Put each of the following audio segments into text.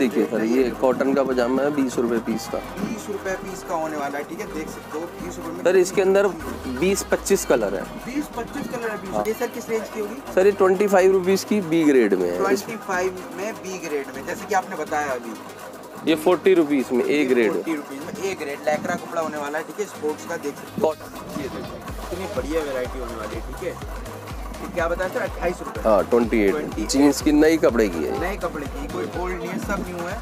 देखिए सर ये कॉटन का पजामा है बीस रुपए पीस का। बीस रुपए पीस का होने वाला है ठीक है? देख सकते हो बीस रुपए सर इसके अंदर बीस पच्चीस कलर है। बीस पच्चीस कलर है हाँ। ये सर किस रेंज की होगी? सर ये ट्वेंटी फाइव रुपीज़ की बी ग्रेड में है। ट्वेंटी फाइव में बी ग्रेड में जैसे कि आपने बताया अभी। ये फोर्टी रुपीज़ में ए ग्रेड फोर्टी रुपीज़ में ए ग्रेड लैकरा कपड़ा होने वाला है ठीक है? स्पोर्ट्स का देख सकते हो। ये देखो इतनी बढ़िया वेरायटी होने वाली है ठीक है? क्या बताया सर अट्ठाईस रुपए। हाँ ट्वेंटी एट जीन्स की नई कपड़े की है। नए कपड़े की कोई ओल्ड नहीं है सब न्यू है।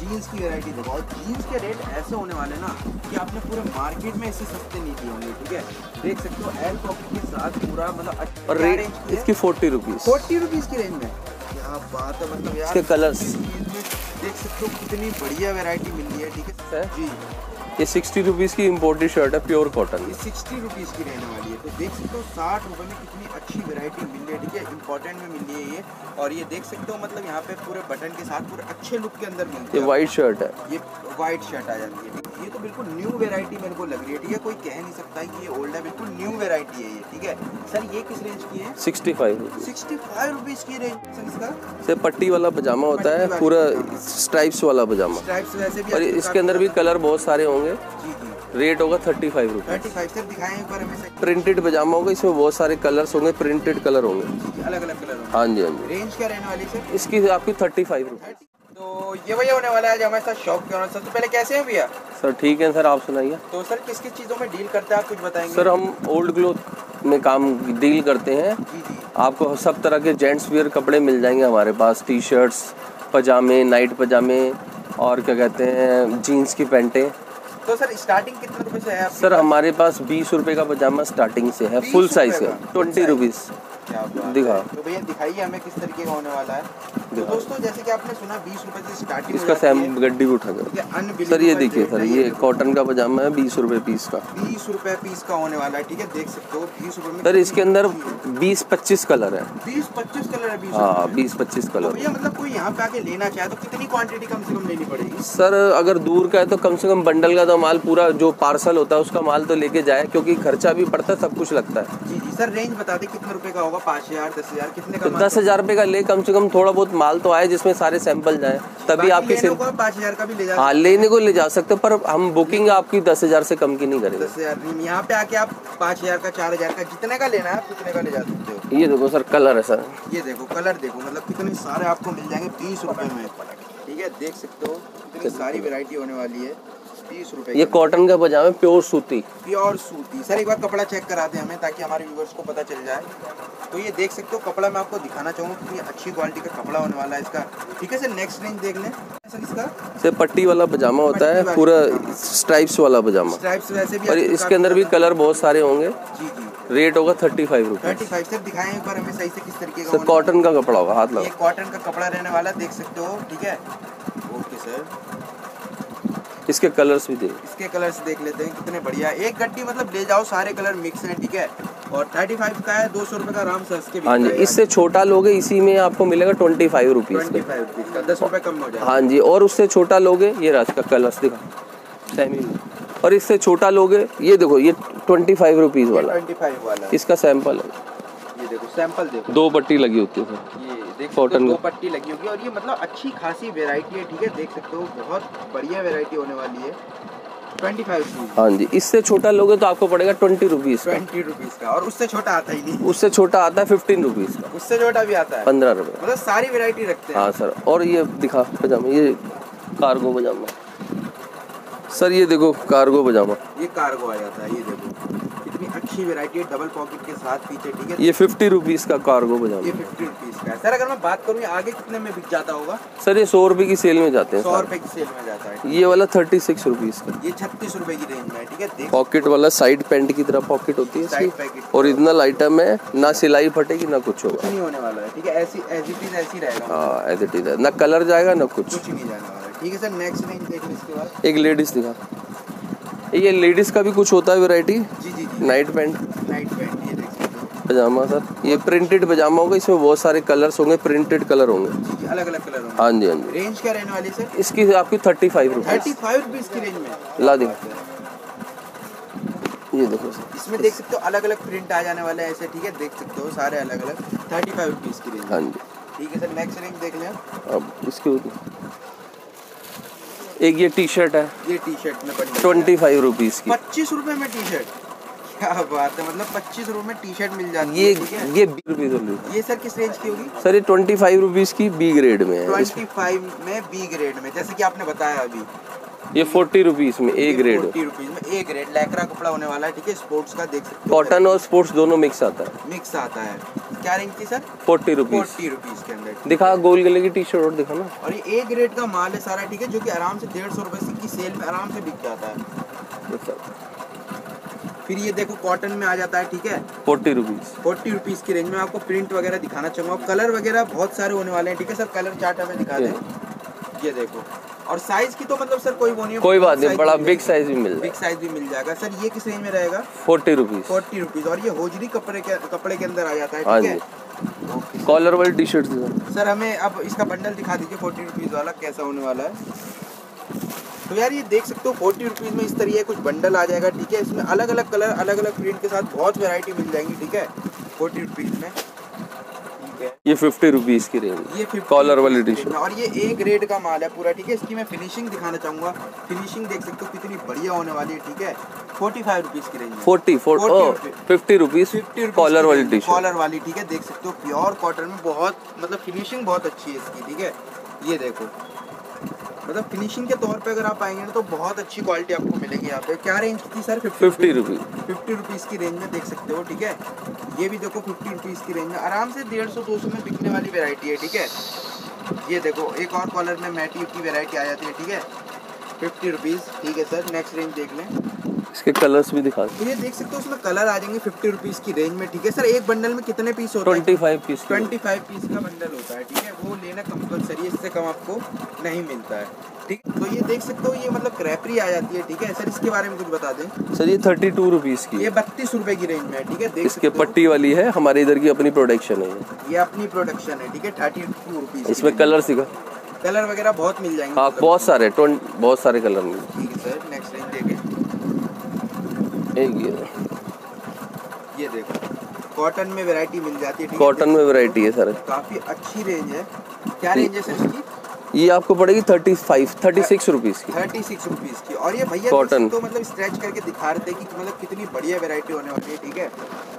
जीन्स की वैरायटी देखो। और जीन्स के रेट ऐसे होने वाले ना कि आपने पूरे मार्केट में इससे सस्ते नहीं दिए होंगे ठीक है? देख सकते हो एल पॉकेट के साथ पूरा मतलब और रेट इसकी फोर्टी रुपीज़ फोर्टी रुपीज़ की रेंज में। क्या बात है मतलब यार। इसके में देख सकते हो कितनी बढ़िया वैरायटी मिल रही है ठीक है? है? जी। ये सिक्सटी रुपीज़ की इम्पोर्टेड शर्ट है प्योर कॉटन ये सिक्सटी रुपीज़ की रहने वाली है। तो देख सकते हो साठ रुपए में कितनी अच्छी वैरायटी मिल रही है ठीक है? इंपॉर्टेंट में मिल रही है ये। और ये देख सकते हो मतलब यहाँ पे पूरे बटन के साथ पूरे अच्छे लुक के अंदर मिलते हैं। वाइट शर्ट है। ये वाइट शर्ट आ जाती है। ये तो बिल्कुल न्यू वैरायटी मेरे को लग रही है ठीक है? कोई कह नहीं सकता है कि ये ओल्ड है बिल्कुल न्यू वैरायटी है ये ठीक है? सर ये किस रेंज की है? Sixty five sixty five rupees की रेंज सर इसका? से पट्टी वाला पजामा होता है पूरा स्ट्राइप्स वाला पजामा। स्ट्राइप्स वैसे भी और इसके अंदर भी कलर बहुत सारे होंगे। जी जी। रेट होगा thirty five rupees sir sir printed पजामा होगा इसमें बहुत सारे कलर्स होंगे प्रिंटेड कलर होंगे। अलग अलग कलर हाँ जी हाँ जी। रेंज क्या रहने वाली है सर इसकी आपकी थर्टी फाइव रुपीज़ तो ये भैया होने वाला है आज हमारे साथ शॉप के ऑनर सबसे पहले कैसे हैं भैया? सर ठीक है सर आप सुनाइए। तो सर किस किस चीज़ों में डील करते हैं? आप कुछ बताएँगे। सर हम ओल्ड क्लोथ में काम डील करते हैं। जी जी। आपको सब तरह के जेंट्स वियर कपड़े मिल जाएँगे हमारे पास। टी शर्ट्स पजामे नाइट पजामे और क्या कहते हैं जीन्स की पैंटें। तो सर स्टार्टिंग कितने रुपए से है सर हमारे पास बीस रुपए का पजामा स्टार्टिंग से है फुल साइज़ का? ट्वेंटी रुपीज़ क्या दिखा। तो भैया दिखाइए हमें किस तरीके का होने वाला है। तो दोस्तों जैसे कि आपने सुना बीस रुपए से स्टार्टिंग इसका सैम गड्डी भी उठा कर। सर ये देखिए सर ये कॉटन का पजामा है बीस रुपए पीस का। बीस रुपए पीस का होने वाला है ठीक है देख सकते हो बीस रुपए सर इसके अंदर बीस पच्चीस कलर है। बीस पच्चीस कलर है बीस हाँ बीस पच्चीस तो कलर। भैया मतलब कोई यहाँ पे आके लेना चाहे तो कितनी क्वांटिटी कम से कम लेनी पड़ेगी? सर अगर दूर का है तो कम से कम बंडल का तो माल पूरा जो पार्सल होता है उसका माल तो लेके जाए क्योंकि खर्चा भी पड़ता है सब कुछ लगता है। जी जी सर रेंज बता दे कितने रुपए का होगा। पाँच हज़ार दस हज़ार? कितने का दस हज़ार रुपये का ले कम से कम थोड़ा बहुत माल तो आए जिसमें सारे सैंपल जाए तभी आपकी सिर्फ़ पाँच हज़ार का भी ले जा हाँ लेने को ले जा सकते हो पर हम बुकिंग आपकी दस हज़ार से कम की नहीं करेंगे। दस हज़ार यहाँ पे आके आप पाँच हज़ार का चार हज़ार का जितने का लेना है आप कितने का ले जा सकते हो। ये देखो सर कलर है सर। ये देखो कलर देखो मतलब कितने सारे आपको मिल जाएँगे बीस रुपए में। ठीक है देख सकते हो कितनी सारी वैरायटी होने वाली है। रुपए ये कॉटन का पजामा है प्योर सूती। प्योर सूती। सर एक बार कपड़ा चेक करा दें हमें ताकि हमारे व्यूवर्स को पता चल जाए। तो ये देख सकते हो कपड़ा मैं आपको दिखाना चाहूँगा कितनी अच्छी क्वालिटी का कपड़ा होने वाला है इसका। ठीक है सर नेक्स्ट रेंज देख लें। सर इसका से पट्टी वाला पजामा होता है पूरा स्ट्राइप्स वाला पजामा। स्ट्राइप्स वैसे भी और इसके अंदर भी कलर बहुत सारे होंगे। जी जी। रेट होगा thirty five rupees thirty five sir दिखाएँ एक बार हमें सही से किस तरीके का सर कॉटन का कपड़ा होगा हाथ लगा कॉटन का कपड़ा रहने वाला देख सकते हो ठीक है? Okay sir. इसके कलर्स भी देखो। इसके कलर्स देख लेते हैं कितने बढ़िया एक गड्डी मतलब ले जाओ सारे कलर मिक्स हैं ठीक है? और थर्टी फाइव का है दो सौ रुपये का आराम से इसके हाँ जी इससे छोटा लोगे इसी में आपको मिलेगा ट्वेंटी फाइव रुपीज़ का का दस रुपये कम हो जाएगा। हाँ जी और उससे छोटा लोगे ये रहा इसका कलर्स दिखा सेमी और इससे छोटा लोगे ये देखो ये ट्वेंटी फाइव रुपीज़ वाला। ट्वेंटी फाइव वाला। इसका सैंपल है। ये देखो सैंपल देखो। दो पट्टी लगी होती है। देख सकते हो दो पट्टी लगी होगी और ये मतलब अच्छी खासी वेराइटी है ठीक है? देख सकते हो बहुत बढ़िया वेराइटी होने वाली है। ट्वेंटी फाइव हाँ जी इससे छोटा लोगे तो आपको पड़ेगा ट्वेंटी रुपीज़ ट्वेंटी रुपीज़ का और उससे छोटा आता ही नहीं। उससे छोटा आता है फिफ्टीन रुपीज़ का। उससे छोटा भी आता है। पंद्रह रुपये मतलब सारी वेराइटी रखते हैं। हाँ सर और ये दिखा पजामा ये कार्गो पजामा। सर ये देखो कार्गो पजामा। ये कार्गो आ जाता है ये देखो। अच्छी वेराइटी है डबल पॉकेट के साथ पीछे ठीक है? ये फिफ्टी रुपीज़ का कार्गो ये फिफ्टी रुपीज़ का सर अगर मैं बात करूँ आगे कितने में बिक जाता होगा? सर ये सौ रुपये की सेल में जाते हैं सौ रुपए की सेल में जाता है ये वाला थर्टी सिक्स रुपीज़ का। ये छत्तीस रुपए की रेंज में ठीक है? पॉकेट वाला साइड पैंट की तरह पॉकेट होती है पैकेट ओरिजिनल आइटम है ना सिलाई फटेगी ना कुछ होगा। नहीं होने वाला है ठीक है? ऐसी एज इट इज़ ऐसी रहेगा। हाँ एज इट इज़ ना कलर जाएगा ना कुछ। कुछ नहीं जाने वाला है ठीक है सर? नेक्स्ट रेंज देख इसके बाद। एक लेडीज़ दिखा। ये लेडीज़ का भी कुछ होता है वैरायटी जी नाइट पैंट नाइट पैंट ये देख सकते हो। पजामा सर ये प्रिंटेड पजामा होगा इसमें बहुत सारे कलर्स होंगे प्रिंटेड कलर होंगे। अलग अलग कलर होंगे। हाँ जी हाँ जी। रेंज क्या रहने वाली सर इसकी आपकी thirty five thirty five rupees की रेंज में? ला दिखा ये देखो सर इसमें देख सकते हो अलग अलग प्रिंट आ जाने वाले हैं ऐसे ठीक है देख सकते हो सारे अलग अलग थर्टी फाइव रुपीज़ की रेंज हाँ जी। ठीक है सर नेक्स्ट रेंज देख लें अब इसके एक ये टी शर्ट है। ये टी शर्ट में ट्वेंटी फाइव रुपीज़ की। पच्चीस रुपए में टी शर्ट क्या बात है मतलब पच्चीस रुपए में टी शर्ट मिल जाती ये है ये बीस रुपीज़ ये सर किस रेंज की होगी? सर ये ट्वेंटी फाइव रुपीज़ की बी ग्रेड में है। ट्वेंटी फाइव में बी ग्रेड में जैसे कि आपने बताया अभी। ये फोर्टी रुपीज़ में ए ग्रेड फोर्टी रुपीज़ में ए ग्रेड लैकरा कपड़ा होने वाला है ठीक है? स्पोर्ट्स का देख सकते कॉटन और स्पोर्ट्स दोनों मिक्स आता है। मिक्स आता है। क्या रेंज थी sir forty rupees forty rupees के अंदर। दिखा गोल गले की टी शर्ट और दिखा ना। और ये ए ग्रेड का माल है सारा ठीक है? जो कि आराम से डेढ़ सौ रुपए की सेल में आराम से बिक जाता है। सब फिर ये देखो कॉटन में आ जाता है ठीक है? फोर्टी रुपीज़ फोर्टी रुपीज़ की रेंज में आपको प्रिंट वगैरह दिखाना चाहूँगा। कलर वगैरह बहुत सारे होने वाले हैं ठीक है सर? कलर चार्ट हमें दिखा। दें। ये देखो। और साइज़ की तो मतलब सर कोई वो नहीं है कोई बात नहीं बड़ा बिग साइज़ भी मिल बिग साइज़ भी मिल जाएगा। सर ये किस रेंज में रहेगा? फोर्टी रुपीज़ फोर्टी रुपीज़ और ये होजरी कपड़े के कपड़े के अंदर आ जाता है हाँ ठीक है? कॉलर वाली टी शर्ट सर हमें अब इसका बंडल दिखा दीजिए फोर्टी रुपीज़ वाला कैसा होने वाला है? तो यार ये देख सकते हो फोर्टी रुपीज़ में इस तरीके कुछ बंडल आ जाएगा ठीक है? इसमें अलग अलग कलर अलग अलग प्रिंट के साथ बहुत वैरायटी मिल जाएँगी ठीक है? फोर्टी रुपीज़ में। ये फिफ्टी रुपीज़ की रेंज ये कॉलर वाली रुपीज़ और ये ए ग्रेड का माल है पूरा ठीक है? इसकी मैं फिनिशिंग दिखाना चाहूँगा। फिनिशिंग देख सकते हो कितनी बढ़िया होने वाली है ठीक है? फोर्टी फाइव रुपीज़ की रेंज फोर्टी फोर 40 ओ रुपये। फिफ्टी रुपीज़ फिफ्टी कॉलर वाली शर्ट कॉलर वाली ठीक है? देख सकते हो प्योर कॉटन में बहुत मतलब फिनिशिंग बहुत अच्छी है इसकी ठीक है? ये देखो। मतलब फिनिशिंग के तौर पे अगर आप आएँगे ना तो बहुत अच्छी क्वालिटी आपको मिलेगी यहाँ पे। क्या रेंज थी sir fifty rupees fifty rupees की रेंज में देख सकते हो ठीक है? ये भी देखो फिफ्टी रुपीज़ की रेंज में। आराम से डेढ़ सौ दो सौ में बिकने वाली वेरायटी है ठीक है? ये देखो एक और कॉलर में मैटी की वेरायटी आ जाती है ठीक है? फिफ्टी रुपीज़ ठीक है सर नेक्स्ट रेंज देख लें। इसके कलर्स भी दिखा ये देख सकते हो उसमें कलर आ जाएँगे फिफ्टी रुपीज़ की रेंज में ठीक है? सर एक बंडल में कितने पीस होते हैं? Twenty five piece twenty five piece का बंडल होता है ठीक है? वो लेना कंपलसरी है इससे कम आपको नहीं मिलता है ठीक? तो ये देख सकते हो ये मतलब क्रैपरी आ जाती है ठीक है? सर इसके बारे में कुछ बता दें। सर ये थर्टी टू रुपीज़ की ये बत्तीस रुपए की रेंज में है ठीक है? देख इसके पट्टी वाली है हमारे इधर की अपनी प्रोडक्शन है ये। अपनी प्रोडक्शन है ठीक है? थर्टी टू रुपीज़ इसमें कलर सिखा कलर वगैरह बहुत मिल जाएँगे हाँ मतलब। बहुत सारे बहुत सारे कलर मिले ठीक है सर नेक्स्ट एक ये ये देखो। कॉटन में वैरायटी मिल जाती है कॉटन में वैरायटी है सर। काफ़ी अच्छी रेंज है। क्या रेंज है सर इसकी? ये आपको पड़ेगी thirty five thirty six rupees की। थर्टी सिक्स रुपीज़ की। और ये भैया Cotton। तो मतलब स्ट्रेच करके दिखा रहे थे कि मतलब कितनी बढ़िया वैरायटी होने वाली है ठीक है?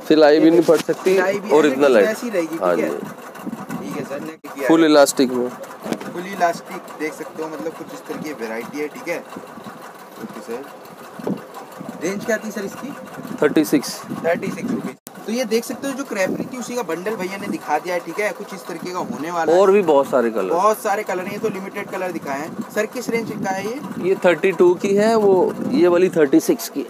सिलाई भी नहीं पड़ सकती भी ओरिजिनल है। ऐसी रहेगी हाँ जी। ठीक है सर ने किया फुल इलास्टिक में। फुल इलास्टिक देख सकते हो मतलब कुछ इस तरह की वैरायटी है ठीक है? Okay sir. रेंज क्या थी सर इसकी? Thirty six. Thirty six rupees तो ये देख सकते हो जो क्रैपरी थी उसी का बंडल भैया ने दिखा दिया है ठीक है? कुछ इस तरीके का होने वाला है। और भी बहुत सारे कलर बहुत सारे कलर हैं ये तो लिमिटेड कलर दिखाए हैं। सर किस रेंज का है ये? ये थर्टी टू की है वो ये वाली थर्टी सिक्स की।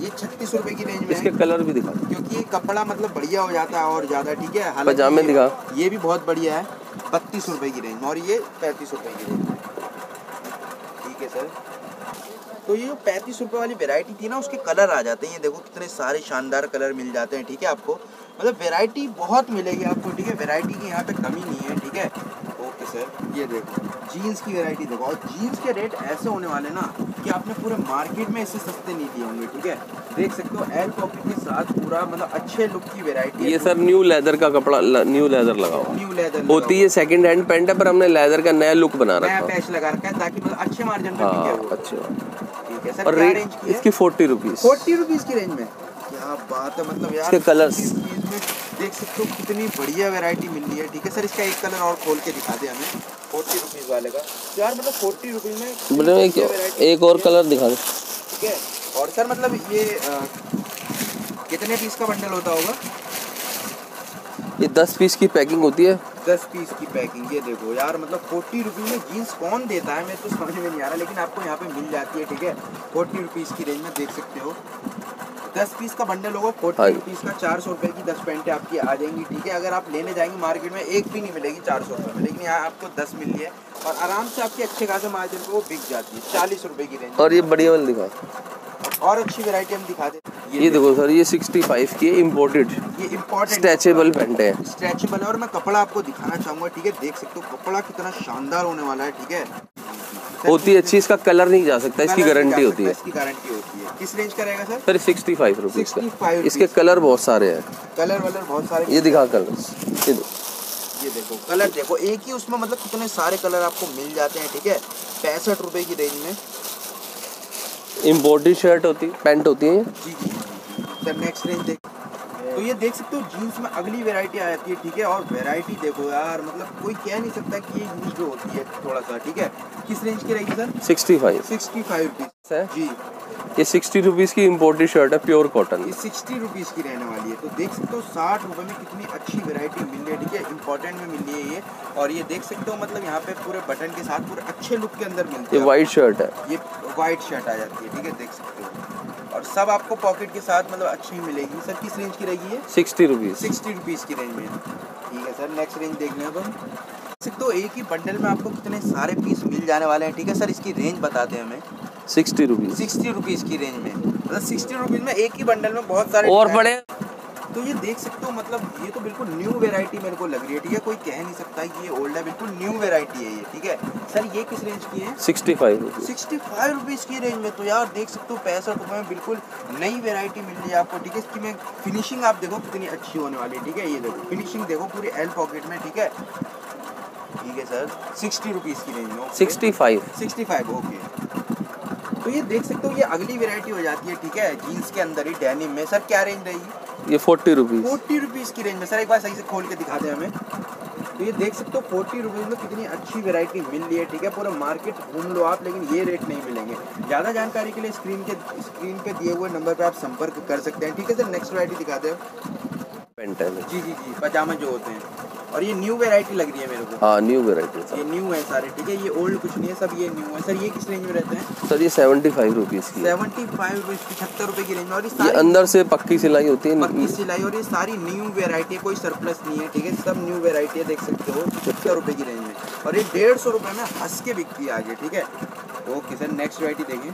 ये छत्तीस रुपए की रेंज में इसके है। कलर भी दिखा। क्योंकि ये कपड़ा मतलब बढ़िया हो जाता है और ज़्यादा ठीक है? पजामे दिखा। ये भी बहुत बढ़िया है। बत्तीस रुपए की रेंज और ये पैंतीस रुपए की रेंज ठीक है सर तो ये जो पैंतीस रुपये वाली वेरायटी थी ना, उसके कलर आ जाते हैं। ये देखो कितने सारे शानदार कलर मिल जाते हैं, ठीक है आपको? मतलब वेरायटी बहुत मिलेगी आपको, ठीक है? वेरायटी की यहाँ पे कमी नहीं है, ठीक है? ओके सर ये देखो जीन्स की वैरायटी देखो। और जीन्स के रेट ऐसे होने वाले ना कि आपने पूरे मार्केट में इससे सस्ते नहीं दिए होंगे ठीक है? देख सकते हो एल पॉकेट के साथ पूरा मतलब अच्छे लुक की वैरायटी ये सर न्यू लेदर का कपड़ा ल, न्यू लेदर लगा हुआ न्यू लेदर होती है सेकंड हैंड पैंट है पर हमने लेदर का नया लुक बना रखा। पैच लगा रखा है ताकि मतलब अच्छे मार्जिन बिके हाँ अच्छे ठीक है सर और रेट रेंज इसकी फोर्टी रुपीज़ फोर्टी रुपीज़ की रेंज में। क्या बात है मतलब यार इसके colours। 40 rupees में देख सकते हो कितनी बढ़िया वैरायटी मिल रही है ठीक है? सर इसका एक कलर और खोल के दिखा दे हमें। फोर्टी रुपीज़ वाले का। तो यार मतलब फोर्टी रुपीज़ में मतलब एक एक और कलर दिखा दे। ठीक है? और सर मतलब ये अ, कितने पीस का बंडल होता होगा? ये दस पीस की पैकिंग होती है। दस पीस की पैकिंग ये देखो यार मतलब फोर्टी रुपीज़ में जीन्स कौन देता है? मैं तो समझ में नहीं आ रहा लेकिन आपको यहाँ पे मिल जाती है ठीक है? फोर्टी रुपीज़ की रेंज में देख सकते हो। दस पीस का बंडल होगा फोर्टी हाँ। जी। रुपीज़ का चार सौ रुपए की दस पैंटें आपकी आ जाएँगी ठीक है? अगर आप लेने जाएँगे मार्केट में एक भी नहीं मिलेगी चार सौ रुपये में लेकिन यहाँ आपको दस मिल रही है और आराम से आपकी अच्छे खासे मार्जिन पे वो बिक जाती है चालीस रुपए की रेंज और ये बढ़िया वाली दिखा। और अच्छी वेरायटी हम दिखा दें ये देखो सर ये सिक्सटी फाइव की इम्पोर्टेड ये इम्पोर्टेंट स्ट्रेचेबल पैंट है। स्ट्रेचेबल है और मैं कपड़ा आपको दिखाना चाहूँगा ठीक है? देख सकते हो कपड़ा कितना शानदार होने वाला है ठीक है? होती है अच्छी इसका कलर नहीं जा सकता इसकी गारंटी होती है। इसकी गारंटी होती है। किस रेंज का रहेगा sir? Sir sixty five rupees का इसके कलर बहुत सारे हैं। कलर वलर बहुत सारे ये दिखा कलर ये ये देखो कलर देखो एक ही उसमें मतलब कितने सारे कलर आपको मिल जाते हैं ठीक है? पैंसठ रुपए की रेंज में। इम्पोर्टेड शर्ट होती पैंट होती है जी जी जी सर नेक्स्ट रेंज देख तो ये देख सकते हो जीन्स में अगली वेरायटी आ जाती है ठीक है? और वेरायटी देखो यार मतलब कोई कह नहीं सकता कि ये यूज़ होती है थोड़ा सा ठीक है? किस रेंज की रहेगी sir? Sixty five sixty five rupees है जी। ये सिक्सटी रुपीज़ की इम्पोर्टेड शर्ट है प्योर कॉटन ये सिक्सटी रुपीज़ की रहने वाली है। तो देख सकते हो साठ रुपए में कितनी अच्छी वैरायटी मिल रही है ठीक है? इम्पोर्टेंट में मिल रही है ये। और ये देख सकते हो मतलब यहाँ पे पूरे बटन के साथ पूरे अच्छे लुक के अंदर मिलती ये है वाइट शर्ट है। ये वाइट शर्ट आ जाती है ठीक है? देख सकते हो। और सब आपको पॉकेट के साथ मतलब अच्छी ही मिलेगी। सर किस रेंज की रहेगी ये? सिक्सटी रुपीज़ सिक्सटी रुपीज़ की रेंज में। ठीक है सर नेक्स्ट रेंज देखने अब हम। तो एक ही बंडल में आपको कितने सारे पीस मिल जाने वाले हैं ठीक है सर? इसकी रेंज बताते हैं हमें। सिक्सटी रुपीज़ सिक्सटी रुपीज़ की रेंज में। मतलब सिक्सटी रुपीज़ में एक ही बंडल में बहुत सारे और बड़े तो ये देख सकते हो मतलब ये तो बिल्कुल न्यू वैरायटी मेरे को लग रही है ठीक है? कोई कह नहीं सकता कि ये ओल्ड है बिल्कुल न्यू वैरायटी है ये ठीक है? सर ये किस रेंज की है? Sixty five sixty five rupees की रेंज में तो यार देख सकते हो पैंसठ रुपये में बिल्कुल नई वैरायटी मिल रही है आपको ठीक है? इसकी में फिनिशिंग आप देखो कितनी अच्छी होने वाली है ठीक है? ये देखो फिनिशिंग देखो पूरी एल पॉकेट में ठीक है? ठीक है सर। सिक्सटी रुपीज़ की रेंज में sixty five. Sixty five okay तो ये देख सकते हो ये अगली वेरायटी हो जाती है ठीक है? जीन्स के अंदर ही डेनिम में। सर क्या रेंज रहेगी? ये फोर्टी रुपीज़ फोर्टी रुपीज़ की रेंज में। सर एक बार सही से खोल के दिखा दें हमें। तो ये देख सकते हो फोर्टी रुपीज़ में कितनी अच्छी वेरायटी मिल रही है ठीक है? पूरा मार्केट घूम लो आप लेकिन ये रेट नहीं मिलेंगे। ज़्यादा जानकारी के लिए स्क्रीन के स्क्रीन पे दिए हुए नंबर पे आप संपर्क कर सकते हैं ठीक है? सर नेक्स्ट वैरायटी दिखाते दें पेंट है जी जी जी पजामा जो होते हैं। और ये न्यू वैरायटी लग रही है मेरे को। हाँ न्यू वेराइटी ये न्यू है सारे ठीक है? ये ओल्ड कुछ नहीं है सब ये न्यू है। सर ये किस रेंज में रहते हैं? सर ये सेवेंटी फाइव रुपीज़ की सेवेंटी फाइव रुपीज़ पचहत्तर रुपये की रेंज में। और ये अंदर से पक्की सिलाई होती है। पक्की सिलाई और ये सारी न्यू वेराइटी है कोई सरप्लस नहीं है ठीक है? सब न्यू वेराइटी है देख सकते हो पचहत्तर रुपये की रेंज में। और ये डेढ़ सौ रुपये में हंस के बिकती है आगे ठीक है? ओके सर नेक्स्ट वेराइटी देखें।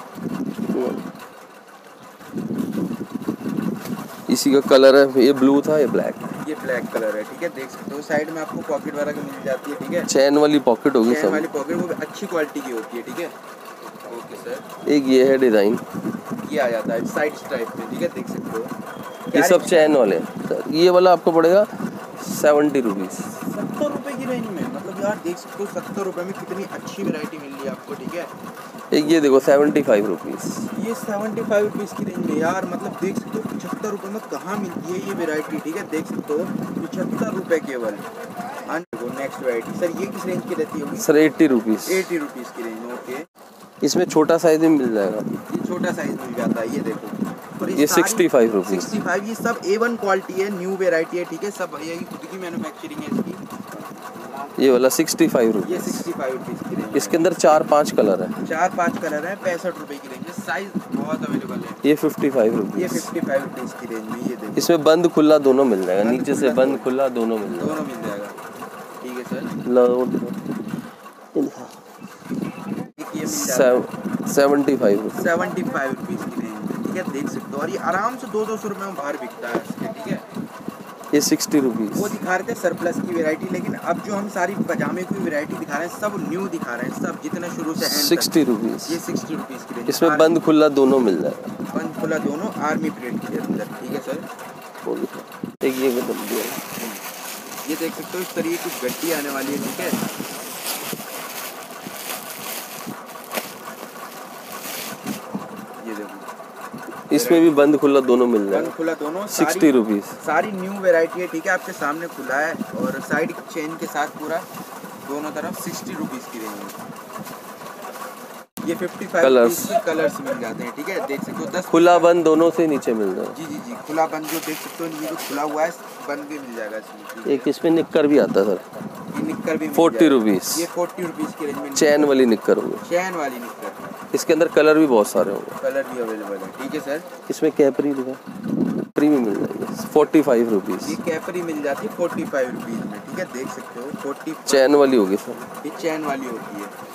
इसी का कलर है ये ब्लू था ये ब्लैक। ये ब्लैक कलर है ठीक है देख सकते हो साइड में आपको पॉकेट वगैरह की मिल जाती है ठीक है। चैन वाली पॉकेट होगी चैन वाली पॉकेट वो अच्छी क्वालिटी की होती है ठीक है। Okay sir. एक ये है डिज़ाइन। ये आ जाता है साइड स्ट्राइप में ठीक है देख सकते हो। ये सब चैन वाले सर ये वाला आपको पड़ेगा सेवेंटी रुपीज़ सत्तर रुपये की रेंज में मतलब यार देख सकते हो सत्तर रुपये में कितनी अच्छी वैरायटी मिल रही है आपको ठीक है। ये देखो सेवेंटी फाइव रुपीज़ ये सेवेंटी फाइव रुपीज़ की रेंज में यार मतलब देख सकते हो पचहत्तर रुपये में कहाँ मिलती है ये वैरायटी ठीक है? देख सकते हो पचहत्तर रुपये केवल। हाँ देखो नेक्स्ट वैरायटी सर ये किस रेंज की रहती होगी? Sir eighty rupees eighty rupees की रेंज ओके इसमें छोटा साइज़ भी मिल जाएगा। ये छोटा साइज़ मिल जाता है ये देखो। ये 65 रुपीस। सिक्सटी फाइव ये सब ए वन क्वालिटी है न्यू वेराइटी है ठीक है? सब ये खुद की मैन्युफैक्चरिंग है इसकी। ये वाला सिक्सटी फाइव ये रुपीज़ सिक्सटी फाइव रुपीज़ की रेंज इसके अंदर चार पाँच कलर है। चार पाँच कलर है पैंसठ रुपए की रेंज साइज़ बहुत अवेलेबल है। ये फिफ्टी फाइव ये रुपीज़ फिफ्टी फाइव रुपीज़ की रेंज में ये देखो। इसमें बंद खुला दोनों मिल जाएगा। नीचे से बंद खुला दोनों मिल जाएगा। दोनों मिल जाएगा। ठीक है सर लो ये seventy five seventy five rupees की रेंज ठीक है देख सकते हो। और ये आराम से दो दो सौ रुपये में बाहर बिकता है। ये सिक्सटी रुपीज़ वो दिखा रहे थे सरप्लस की वैरायटी लेकिन अब जो हम सारी पजामे की वैरायटी दिखा रहे हैं सब न्यू दिखा रहे हैं। सब जितने शुरू से सिक्सटी रुपीज़ ये सिक्सटी रुपीज़ की इसमें बंद खुला दोनों मिल जाएगा। बंद खुला दोनों आर्मी प्रिंट के अंदर ठीक है सर एक ये बदल दिया। ये देख सकते हो इस तरह की कुछ गड्डी आने वाली है ठीक है ये देखो इसमें भी बंद खुला दोनों मिल बंद खुला दोनों सिक्सटी रुपीज़ सारी न्यू वेरायटी है ठीक है आपके सामने खुला है और साइड चेन के साथ पूरा दोनों तरफ़ सिक्सटी रुपीज़ की रेंज है। ये फिफ्टी फाइव Colours। कलर्स मिल जाते हैं ठीक है? देख सकते हो दस खुला बंद दोनों से नीचे मिल जाएगा जी जी जी खुला बंद जो देख सकते हो ये जो खुला हुआ है बंद भी मिल जाएगा इसमें एक इसमें निक्कर भी आता है सर। निक्कर भी मिल 40 जाएगा। रुपीस। ये फोर्टी रुपीज़ की रेंज में चैन वाली निक्कर होगी। चैन वाली निक्कर। इसके अंदर कलर भी बहुत सारे होंगे। कलर भी अवेलेबल है ठीक है सर? इसमें कैपरी लिखा कैपरी भी मिल जाएगी। फोर्टी फाइव रुपीज़ ये कैपरी मिल जाती है फोर्टी फाइव रुपीज़ में ठीक है? देख सकते हो फोर्टी चैन वाली होगी सर। ये चैन वाली होती है।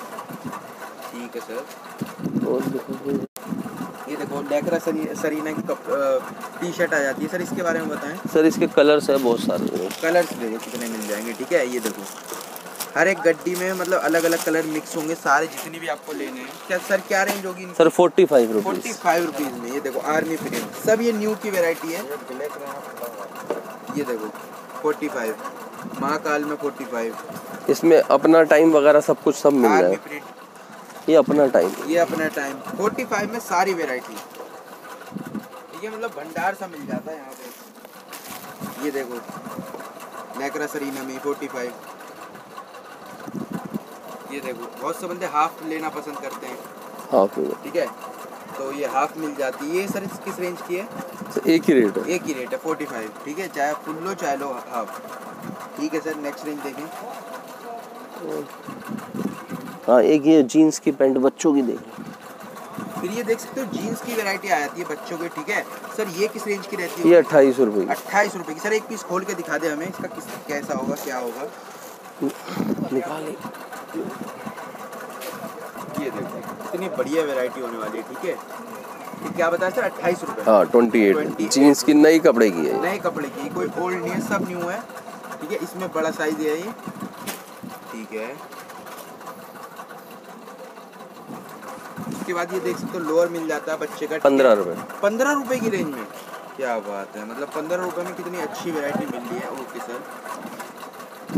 ठीक है सर और देखो ये देखो डेकरा सरी, सरीना की टी शर्ट आ जाती है। सर इसके बारे में बताएँ। सर इसके कलर्स है बहुत सारे कलर्स देखो कितने मिल जाएँगे ठीक है? ये देखो। हर एक गड्डी में मतलब अलग अलग कलर मिक्स होंगे सारे जितने भी आपको लेने हैं। क्या सर क्या रेंज होगी sir forty five forty five rupees में ये देखो आर्मी प्रिंट सब ये न्यू की वेराइटी है। ये देखो फोर्टी फाइव महाकाल में फोर्टी फाइव इसमें अपना टाइम वगैरह सब कुछ सब मिल आर्मी जाए प्रिंट ये अपना टाइम ये अपना टाइम फोर्टी फाइव में सारी वेराइटी है मतलब भंडार सा मिल जाता है यहाँ पे। ये देखो। नेकरा सरीना में फोर्टी फाइव ये देखो। बहुत से बंदे हाफ़ लेना पसंद करते हैं। हाँ। फिर ठीक है? तो ये हाफ़ मिल जाती है। ये सर किस रेंज की है? तो एक ही रेट है। एक ही रेट है फोर्टी फाइव ठीक है? चाहे फुल लो चाहे लो हाफ़ ठीक है सर? नेक्स्ट रेंज देखें। हाँ एक ये जीन्स की पैंट बच्चों की देख। फिर ये देख सकते हो जीन्स की वैरायटी आ जाती है बच्चों की ठीक है? सर ये किस रेंज की रहती है ये अट्ठाईस रुपये की। अट्ठाईस रुपए की। सर एक पीस खोल के दिखा दे हमें इसका किस कैसा होगा क्या होगा? निकाले। ये देखो इतनी बढ़िया वैरायटी होने वाली है ठीक है? क्या बताया सर? अट्ठाईस रुपए। हाँ ट्वेंटी एट जीन्स की नई कपड़े की है। नए कपड़े की कोई ओल्ड नहीं है सब न्यू है। ठीक है इसमें बड़ा साइज़ है ये। ठीक है। उसके बाद ये देख सकते हो लोअर मिल जाता है बच्चे का। पंद्रह रुपये पंद्रह रुपए की रेंज में। क्या बात है मतलब पंद्रह रुपए में कितनी अच्छी वैरायटी मिल रही है ओके सर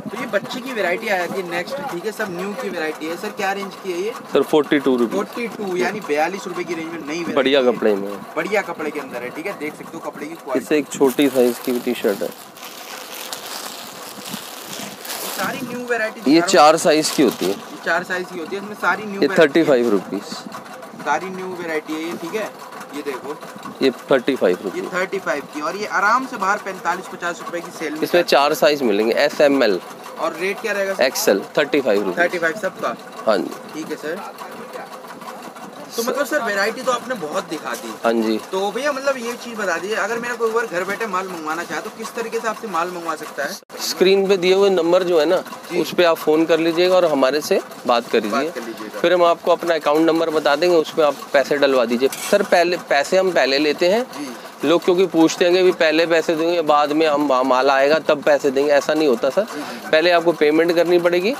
तो ये बच्चे की वैरायटी आ जाती है नेक्स्ट ठीक है सब न्यू की वैरायटी है। सर क्या रेंज की है ये? सर फोर्टी टू रुपये फोर्टी टू यानी बयालीस रुपए की रेंज में नई बढ़िया कपड़े में। बढ़िया कपड़े के अंदर है ठीक है देख सकते हो कपड़े की इससे एक छोटी साइज़ की टी शर्ट है। सारी न्यू वैरायटी ये चार साइज़ की होती है। चार साइज़ की होती है इसमें सारी न्यू ये थर्टी फाइव रुपीज़ सारी न्यू वैरायटी है ये ठीक है? ये देखो। ये थर्टी फाइव ये थर्टी फाइव की और ये आराम से बाहर पैंतालीस पचास रुपए की सेल इसमें चार साइज़ मिलेंगे एस एम एल और रेट क्या रहेगा XL thirty five thirty five सबका? हाँ जी। ठीक है सर तो मतलब सर वैरायटी तो आपने बहुत दिखा दी। हाँ जी। तो भैया मतलब ये चीज़ बता दीजिए अगर मेरा कोई बार घर बैठे माल मंगवाना चाहे तो किस तरीके से आपसे माल मंगवा सकता है? स्क्रीन पे दिए हुए नंबर जो है ना उस पर आप फ़ोन कर लीजिएगा और हमारे से बात कर लीजिए फिर हम आपको अपना अकाउंट नंबर बता देंगे उसमें आप पैसे डलवा दीजिए। सर पहले पैसे हम पहले लेते हैं। लोग क्योंकि पूछते हैं कि भी पहले पैसे देंगे बाद में हम माल आएगा तब पैसे देंगे। ऐसा नहीं होता सर। पहले आपको पेमेंट करनी पड़ेगी।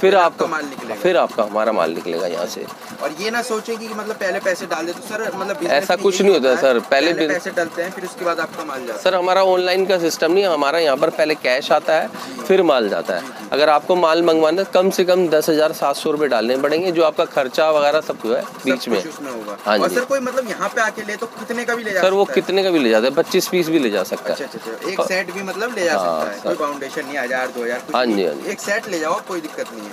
फिर आपका माल निकलेगा। फिर आपका हमारा माल निकलेगा यहाँ से। और ये ना सोचे कि मतलब पहले पैसे डाल दे तो सर मतलब ऐसा कुछ नहीं होता है, सर, पहले पहले पैसे डलते हैं फिर उसके बाद आपका माल जाता सर हमारा ऑनलाइन का सिस्टम नहीं है हमारा यहाँ पर पहले कैश आता है फिर माल जाता है। अगर आपको माल मंगवाना कम से कम दस हज़ार सात सौ रुपये डालने पड़ेंगे जो आपका खर्चा वगैरह सब जो है है बीच में। होगा। हाँ जी। सर कोई मतलब यहाँ पे आके ले तो कितने का भी ले जा सर वो है? कितने का भी ले जाता है पच्चीस पीस भी ले जा सकता अच्छा है। अच्छा अच्छा एक सेट भी मतलब ले जा हाँ, सकता है। कोई फाउंडेशन नहीं हज़ार दो हज़ार हाँ जी, हाँ जी। एक सेट ले जाओ कोई दिक्कत नहीं है।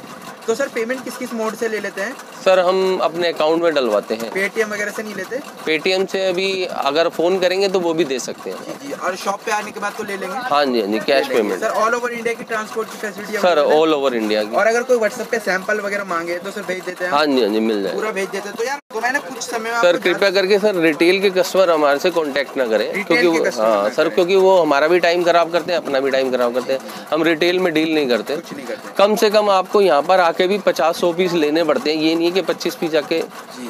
तो सर पेमेंट किस किस मोड से ले लेते हैं? सर हम अपने अकाउंट में डलवाते हैं। पेटीएम वगैरह से नहीं लेते? पेटीएम से अभी अगर फ़ोन करेंगे तो वो भी दे सकते हैं। जी जी और शॉप पे आने के बाद तो ले लेंगे? हाँ जी हाँ जी cash payment sir all over India की ट्रांसपोर्ट की facility sir all over India की। और अगर कोई व्हाट्सएप पे सैंपल वगैरह मांगे तो सर भेज देते हैं। हाँ जी हाँ जी मिल जाए पूरा भेज देते हैं। तो यार तो मैंने कुछ समय सर कृपया करके सर रिटेल के कस्टमर हमारे से कांटेक्ट ना करें क्योंकि वो हाँ सर क्योंकि वो हमारा भी टाइम खराब करते हैं अपना भी टाइम खराब करते हैं। हम रिटेल में डील नहीं करते। कम से कम आपको यहाँ पर आके भी पचास सौ पीस लेने पड़ते हैं। ये नहीं है कि पच्चीस पीस आके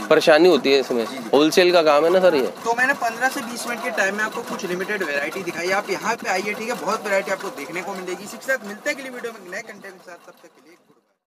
परेशानी होती है इसमें। होलसेल का काम है ना सर ये? तो मैंने 15 से 20 मिनट के टाइम में आपको कुछ लिमिटेड वैरायटी दिखाई। आप यहाँ पे आइए ठीक है? बहुत वैरायटी आपको देखने को मिलेगी। इसी साथ मिलते हैं अगली वीडियो में। नए कंटेंट के साथ। तब तक के लिए गुड